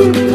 you.